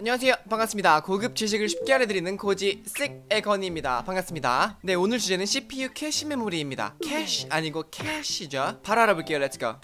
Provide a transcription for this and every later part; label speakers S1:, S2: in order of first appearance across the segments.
S1: 안녕하세요. 반갑습니다. 고급 지식을 쉽게 알려드리는 고지식의 거니입니다. 반갑습니다. 네 오늘 주제는 CPU 캐시 메모리입니다. 캐시 아니고 캐시죠. 바로 알아볼게요. Let's go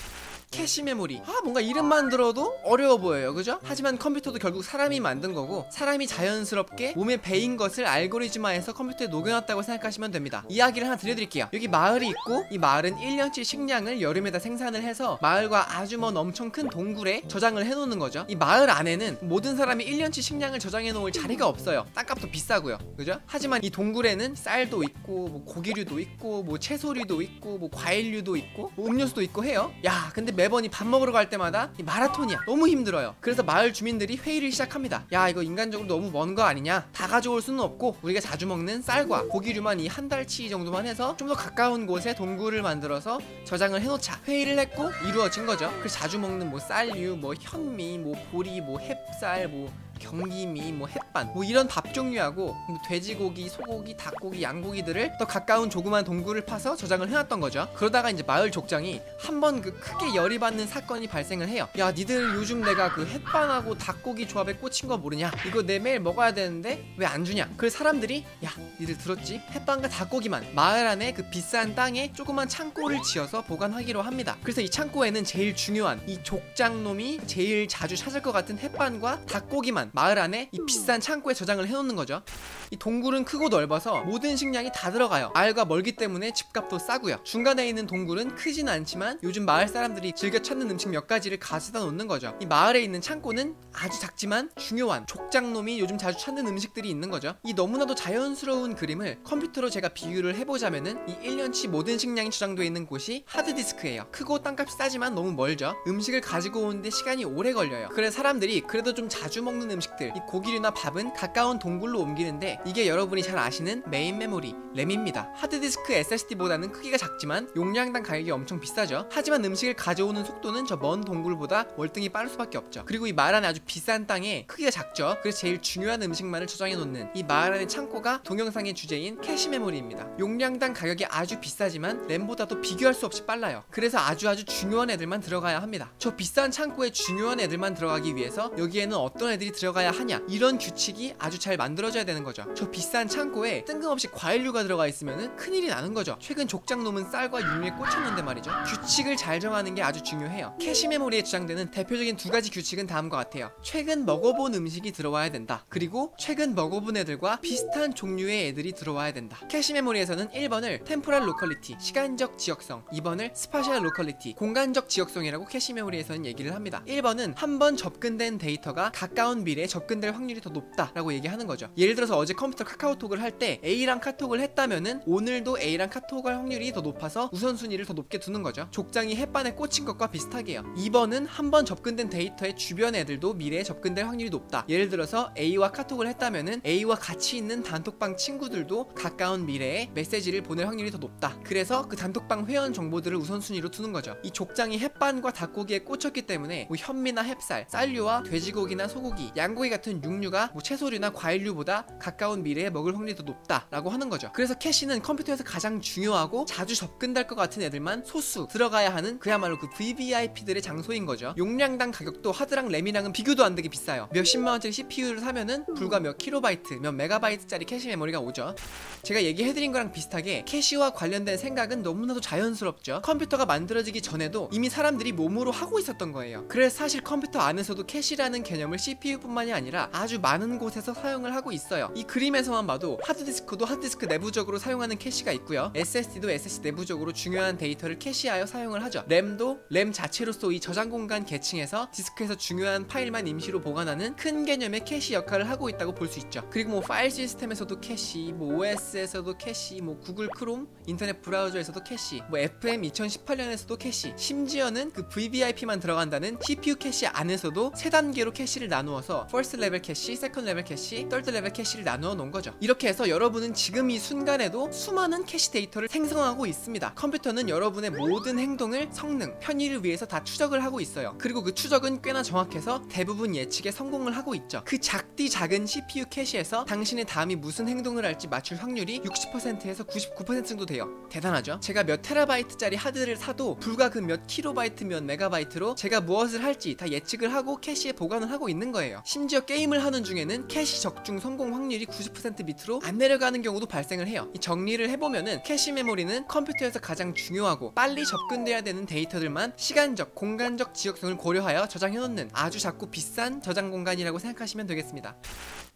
S1: 캐시 메모리. 아 뭔가 이름만 들어도 어려워 보여요. 그죠? 하지만 컴퓨터도 결국 사람이 만든 거고 사람이 자연스럽게 몸에 배인 것을 알고리즘화해서 컴퓨터에 녹여놨다고 생각하시면 됩니다. 이야기를 하나 들려드릴게요. 여기 마을이 있고 이 마을은 1년치 식량을 여름에다 생산을 해서 마을과 아주 먼 엄청 큰 동굴에 저장을 해놓는 거죠. 이 마을 안에는 모든 사람이 1년치 식량을 저장해 놓을 자리가 없어요. 땅값도 비싸고요. 그죠? 하지만 이 동굴에는 쌀도 있고 뭐 고기류도 있고 뭐 채소류도 있고 뭐 과일류도 있고 뭐 음료수도 있고 해요. 야 근데 매번 이 밥 먹으러 갈 때마다 이 마라톤이야. 너무 힘들어요. 그래서 마을 주민들이 회의를 시작합니다. 야 이거 인간적으로 너무 먼 거 아니냐? 다 가져올 수는 없고 우리가 자주 먹는 쌀과 고기류만 이 한 달치 정도만 해서 좀 더 가까운 곳에 동굴을 만들어서 저장을 해놓자. 회의를 했고 이루어진 거죠. 그래서 자주 먹는 뭐 쌀류 뭐 현미 뭐 보리 뭐 햅쌀 뭐 경기미, 뭐 햇반, 뭐 이런 밥 종류하고 뭐 돼지고기, 소고기, 닭고기, 양고기들을 더 가까운 조그만 동굴을 파서 저장을 해놨던 거죠. 그러다가 이제 마을 족장이 한 번 그 크게 열이 받는 사건이 발생을 해요. 야, 니들 요즘 내가 그 햇반하고 닭고기 조합에 꽂힌 거 모르냐? 이거 내 매일 먹어야 되는데 왜 안 주냐? 그래서 사람들이 야, 니들 들었지? 햇반과 닭고기만 마을 안에 그 비싼 땅에 조그만 창고를 지어서 보관하기로 합니다. 그래서 이 창고에는 제일 중요한 이 족장놈이 제일 자주 찾을 것 같은 햇반과 닭고기만 마을 안에 이 비싼 창고에 저장을 해놓는 거죠. 이 동굴은 크고 넓어서 모든 식량이 다 들어가요. 마을과 멀기 때문에 집값도 싸고요. 중간에 있는 동굴은 크진 않지만 요즘 마을 사람들이 즐겨 찾는 음식 몇 가지를 가져다 놓는 거죠. 이 마을에 있는 창고는 아주 작지만 중요한 족장놈이 요즘 자주 찾는 음식들이 있는 거죠. 이 너무나도 자연스러운 그림을 컴퓨터로 제가 비유를 해보자면은 이 1년치 모든 식량이 저장되어 있는 곳이 하드디스크예요. 크고 땅값이 싸지만 너무 멀죠. 음식을 가지고 오는데 시간이 오래 걸려요. 그래서 사람들이 그래도 좀 자주 먹는 음식들, 이 고기류나 밥은 가까운 동굴로 옮기는데 이게 여러분이 잘 아시는 main memory, 램입니다. 하드디스크 SSD보다는 크기가 작지만 용량당 가격이 엄청 비싸죠. 하지만 음식을 가져오는 속도는 저 먼 동굴보다 월등히 빠를 수밖에 없죠. 그리고 이 안에 아주 비싼 땅에 크기가 작죠. 그래서 제일 중요한 음식만을 저장해 놓는 이 마을 안의 창고가 동영상의 주제인 캐시 메모리입니다. 용량당 가격이 아주 비싸지만 램보다도 비교할 수 없이 빨라요. 그래서 아주 아주 중요한 애들만 들어가야 합니다. 저 비싼 창고에 중요한 애들만 들어가기 위해서 여기에는 어떤 애들이 들어 가야 하냐 이런 규칙이 아주 잘 만들어져야 되는 거죠. 저 비싼 창고에 뜬금없이 과일류가 들어가 있으면 큰일이 나는 거죠. 최근 족장놈은 쌀과 육류에 꽂혔는데 말이죠. 규칙을 잘 정하는 게 아주 중요해요. 캐시 메모리에 주장되는 대표적인 두 가지 규칙은 다음과 같아요. 최근 먹어본 음식이 들어와야 된다. 그리고 최근 먹어본 애들과 비슷한 종류의 애들이 들어와야 된다. 캐시 메모리에서는 1번을 temporal locality, 시간적 지역성, 2번을 spatial locality, 공간적 지역성이라고 캐시 메모리에서는 얘기를 합니다. 1번은 한 번 접근된 데이터가 가까운 미래에 접근될 확률이 더 높다라고 얘기하는 거죠. 예를 들어서 어제 컴퓨터 카카오톡을 할 때 A랑 카톡을 했다면은 오늘도 A랑 카톡할 확률이 더 높아서 우선순위를 더 높게 두는 거죠. 족장이 햇반에 꽂힌 것과 비슷하게요. 2번은 한 번 접근된 데이터의 주변 애들도 미래에 접근될 확률이 높다. 예를 들어서 A와 카톡을 했다면은 A와 같이 있는 단톡방 친구들도 가까운 미래에 메시지를 보낼 확률이 더 높다. 그래서 그 단톡방 회원 정보들을 우선순위로 두는 거죠. 이 족장이 햇반과 닭고기에 꽂혔기 때문에 뭐 현미나 햅쌀, 쌀류와 돼지고기나 소고기, 양 고기 같은 육류가 뭐 채소류나 과일류보다 가까운 미래에 먹을 확률이 더 높다라고 하는 거죠. 그래서 캐시는 컴퓨터에서 가장 중요하고 자주 접근될 것 같은 애들만 소수 들어가야 하는 그야말로 그 VVIP들의 장소인 거죠. 용량당 가격도 하드랑 램이랑은 비교도 안 되게 비싸요. 몇십만 원짜리 CPU를 사면은 불과 몇 킬로바이트, 몇 메가바이트짜리 캐시 메모리가 오죠. 제가 얘기해드린 거랑 비슷하게 캐시와 관련된 생각은 너무나도 자연스럽죠. 컴퓨터가 만들어지기 전에도 이미 사람들이 몸으로 하고 있었던 거예요. 그래서 사실 컴퓨터 안에서도 캐시라는 개념을 CPU뿐만 이 아니라 아주 많은 곳에서 사용을 하고 있어요. 이 그림에서만 봐도 하드디스크도 하드디스크 내부적으로 사용하는 캐시가 있고요. SSD도 SSD 내부적으로 중요한 데이터를 캐시하여 사용을 하죠. 램도 램 자체로서 이 저장 공간 계층에서 디스크에서 중요한 파일만 임시로 보관하는 큰 개념의 캐시 역할을 하고 있다고 볼 수 있죠. 그리고 뭐 파일 시스템에서도 캐시, 뭐 OS에서도 캐시, 뭐 구글 크롬, 인터넷 브라우저에서도 캐시, 뭐 FM 2018년에서도 캐시, 심지어는 그 VVIP만 들어간다는 CPU 캐시 안에서도 세 단계로 캐시를 나누어서 first level cache, second level cache, third level cache를 나누어 놓은 거죠. 이렇게 해서 여러분은 지금 이 순간에도 수많은 캐시 데이터를 생성하고 있습니다. 컴퓨터는 여러분의 모든 행동을 성능, 편의를 위해서 다 추적을 하고 있어요. 그리고 그 추적은 꽤나 정확해서 대부분 예측에 성공을 하고 있죠. 그 작디 작은 CPU 캐시에서 당신의 다음이 무슨 행동을 할지 맞출 확률이 60%에서 99% 정도 돼요. 대단하죠? 제가 몇 테라바이트짜리 하드를 사도 불과 그몇 킬로바이트 몇 메가바이트로 제가 무엇을 할지 다 예측을 하고 캐시에 보관을 하고 있는 거예요. 심지어 게임을 하는 중에는 캐시 적중 성공 확률이 90% 밑으로 안 내려가는 경우도 발생을 해요. 이 정리를 해보면은 캐시 메모리는 컴퓨터에서 가장 중요하고 빨리 접근돼야 되는 데이터들만 시간적, 공간적 지역성을 고려하여 저장해놓는 아주 작고 비싼 저장 공간이라고 생각하시면 되겠습니다.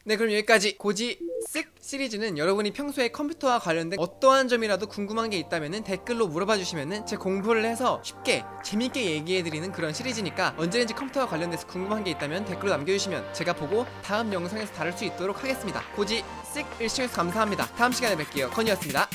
S1: 네 그럼 여기까지 고지 쓱 시리즈는 여러분이 평소에 컴퓨터와 관련된 어떠한 점이라도 궁금한 게 있다면 댓글로 물어봐 주시면은 제 공부를 해서 쉽게 재밌게 얘기해드리는 그런 시리즈니까 언제든지 컴퓨터와 관련돼서 궁금한 게 있다면 댓글로 남겨주시면 제가 보고 다음 영상에서 다룰 수 있도록 하겠습니다. 고지 쓱 일시청해서 감사합니다. 다음 시간에 뵐게요. 건이었습니다